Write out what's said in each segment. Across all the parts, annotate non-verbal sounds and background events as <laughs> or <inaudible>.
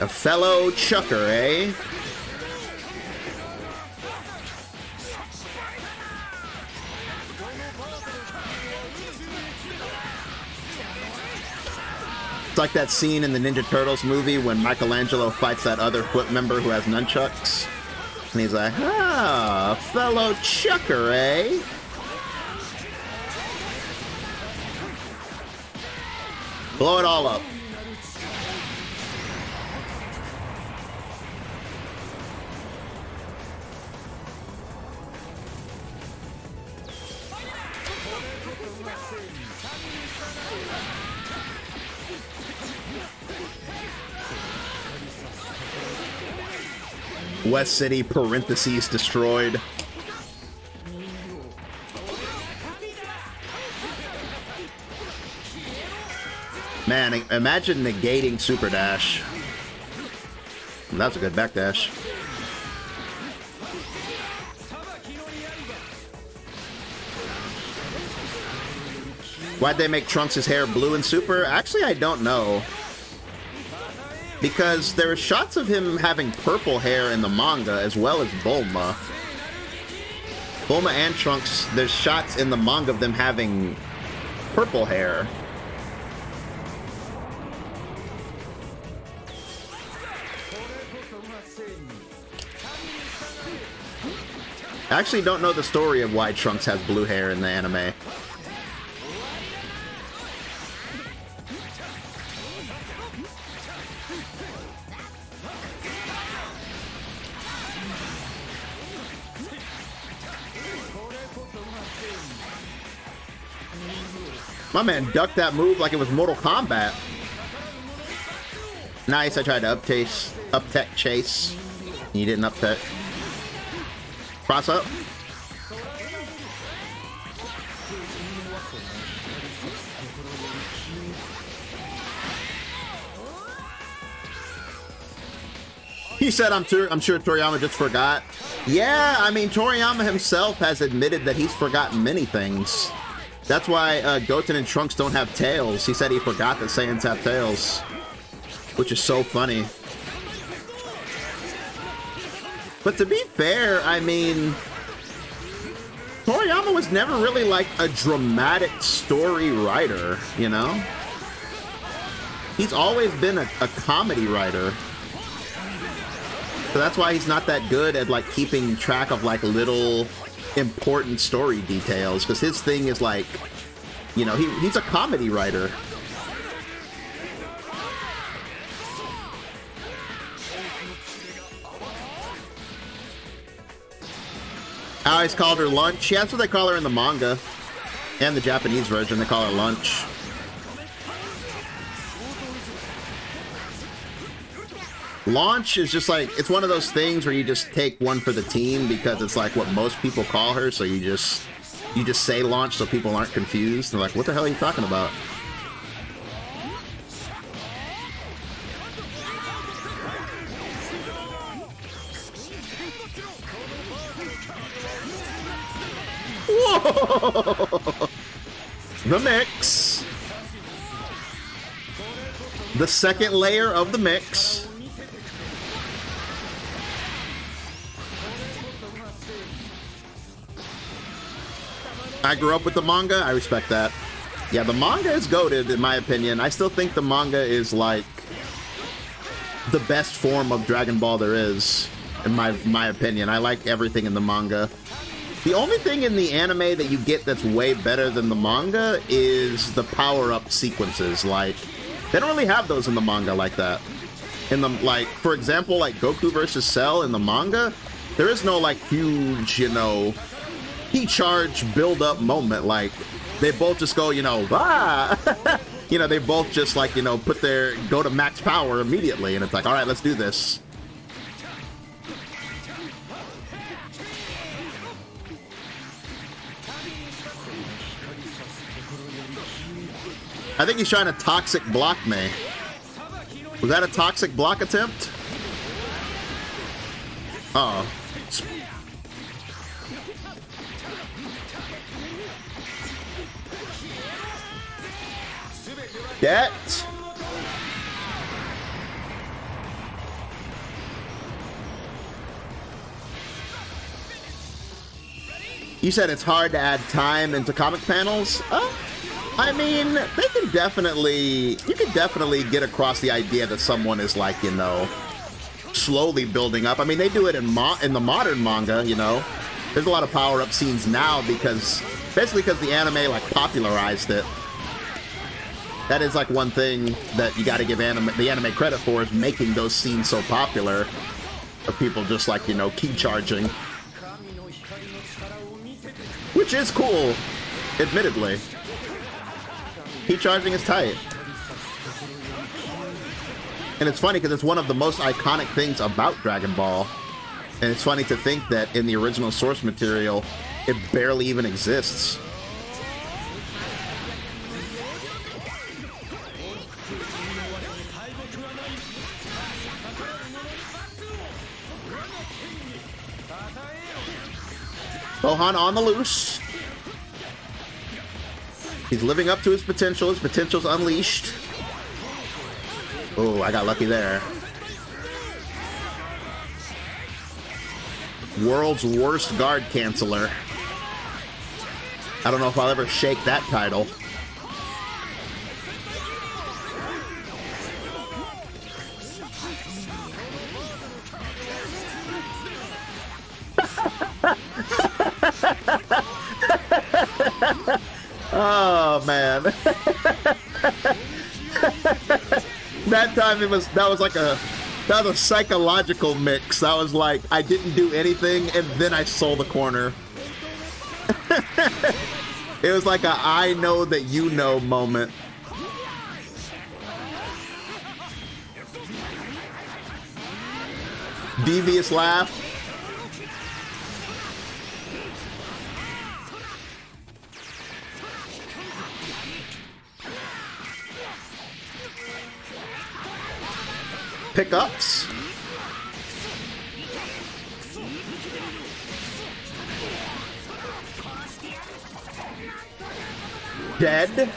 A fellow chucker, eh? It's like that scene in the Ninja Turtles movie when Michelangelo fights that other foot member who has nunchucks. And he's like, ah, fellow chucker, eh? Blow it all up. West City parentheses destroyed. Man, imagine negating Super Dash. That's a good backdash. Why'd they make Trunks' hair blue and super? Actually, I don't know because there are shots of him having purple hair in the manga as well as Bulma. Bulma and Trunks, there's shots in the manga of them having purple hair. I actually don't know the story of why Trunks has blue hair in the anime. My man ducked that move like it was Mortal Kombat. Nice, I tried to up tech chase. You didn't up tech. Cross up. He said, I'm, I'm sure Toriyama just forgot. Yeah, I mean, Toriyama himself has admitted that he's forgotten many things. That's why uh, Goten and Trunks don't have tails. He said he forgot that Saiyans have tails. Which is so funny. But to be fair, I mean... Toriyama was never really like a dramatic story writer, you know? He's always been a, a comedy writer. So that's why he's not that good at like keeping track of like little important story details because his thing is like, you know, he, he's a comedy writer. I always called her lunch. Yeah, that's what they call her in the manga. And the Japanese version, they call her lunch. Launch is just like, it's one of those things where you just take one for the team because it's like what most people call her, so you just, you just say launch so people aren't confused. They're like, what the hell are you talking about? <laughs> The mix. The second layer of the mix. I grew up with the manga. I respect that. Yeah, the manga is goaded, in my opinion. I still think the manga is like the best form of Dragon Ball there is, in my my opinion. I like everything in the manga. The only thing in the anime that you get that's way better than the manga is the power-up sequences. Like, they don't really have those in the manga like that. In the like, for example, like Goku versus Cell in the manga, there is no like huge, you know, he charge build up moment. Like they both just go, you know, <laughs> ah, <laughs> you know, they both just like you know put their go to max power immediately, and it's like, all right, let's do this. I think he's trying to toxic block me. Was that a toxic block attempt? Uh oh. Get. You said it's hard to add time into comic panels? Oh. I mean, they can definitely, you can definitely get across the idea that someone is like, you know, slowly building up. I mean, they do it in mo in the modern manga, you know. There's a lot of power-up scenes now because, basically because the anime, like, popularized it. That is, like, one thing that you gotta give anime, the anime credit for is making those scenes so popular. Of people just, like, you know, ki charging. Which is cool, admittedly. Heat charging is tight. And it's funny because it's one of the most iconic things about Dragon Ball. And it's funny to think that in the original source material, it barely even exists. Gohan on the loose. He's living up to his potential. His potential's unleashed. Oh, I got lucky there. World's worst guard canceller. I don't know if I'll ever shake that title. oh <laughs> man. <laughs> that time it was that was like a that was a psychological mix. That was like I didn't do anything and then I sold the corner. <laughs> it was like a I know that you know moment. Devious laugh. Pickups. Dead.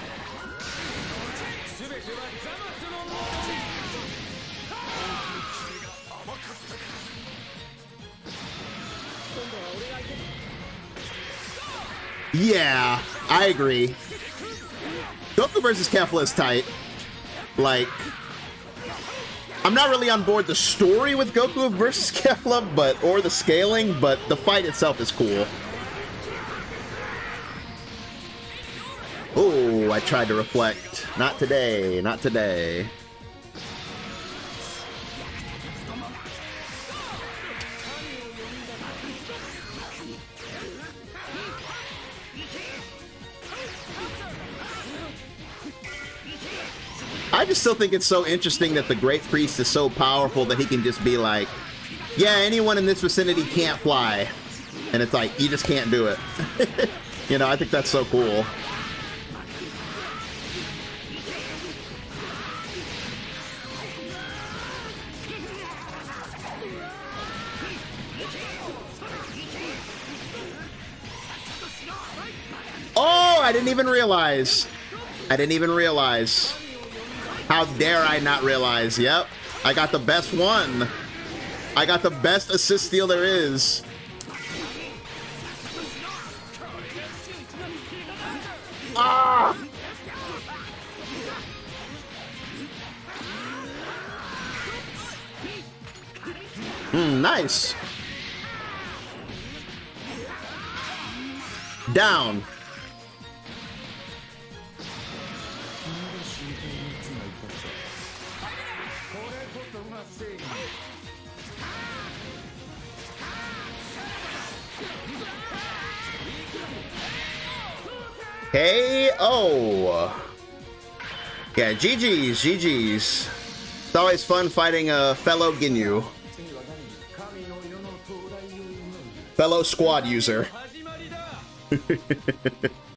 Yeah, I agree. Goku versus Kefla is tight. Like, I'm not really on board the story with Goku versus <laughs> Kefla, but or the scaling, but the fight itself is cool. Oh, I tried to reflect. Not today, not today. I just still think it's so interesting that the Great Priest is so powerful that he can just be like, yeah, anyone in this vicinity can't fly. And it's like, you just can't do it. <laughs> you know, I think that's so cool. Oh, I didn't even realize. I didn't even realize. How dare I not realize? Yep, I got the best one. I got the best assist steal there is. Ah! Mm, nice. Down. KO. Yeah, GG's, GG's. It's always fun fighting a fellow Ginyu. Fellow squad user. <laughs>